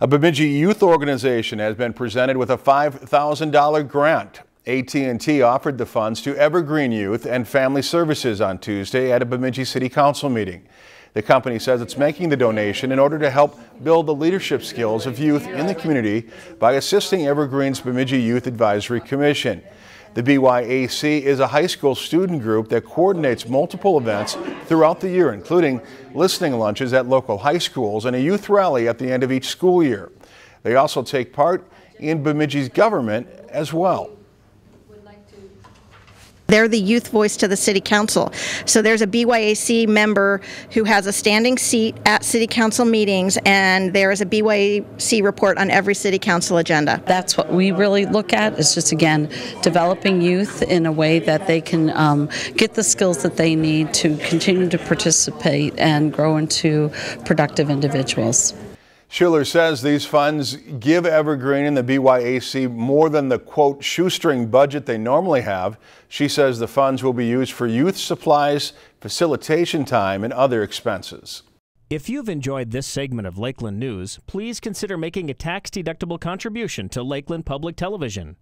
A Bemidji youth organization has been presented with a $5,000 grant. AT&T offered the funds to Evergreen Youth and Family Services on Tuesday at a Bemidji City Council meeting. The company says it's making the donation in order to help build the leadership skills of youth in the community by assisting Evergreen's Bemidji Youth Advisory Commission. The BYAC is a high school student group that coordinates multiple events throughout the year, including listening lunches at local high schools and a youth rally at the end of each school year. They also take part in Bemidji's government as well. They're the youth voice to the city council. So there's a BYAC member who has a standing seat at city council meetings, and there is a BYAC report on every city council agenda. That's what we really look at is just again developing youth in a way that they can um, get the skills that they need to continue to participate and grow into productive individuals. Schiller says these funds give Evergreen and the BYAC more than the quote shoestring budget they normally have. She says the funds will be used for youth supplies, facilitation time, and other expenses. If you've enjoyed this segment of Lakeland News, please consider making a tax-deductible contribution to Lakeland Public Television.